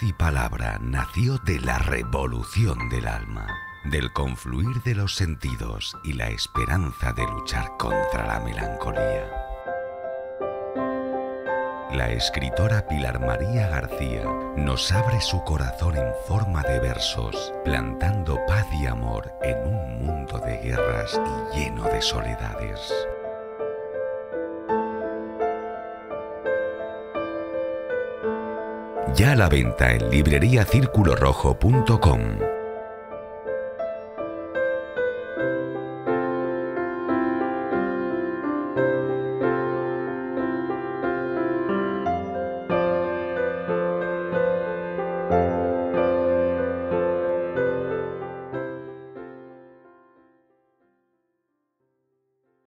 y palabra nació de la revolución del alma, del confluir de los sentidos y la esperanza de luchar contra la melancolía. La escritora Pilar María García nos abre su corazón en forma de versos, plantando paz y amor en un mundo de guerras y lleno de soledades. Ya a la venta en libreriacirculorrojo.com.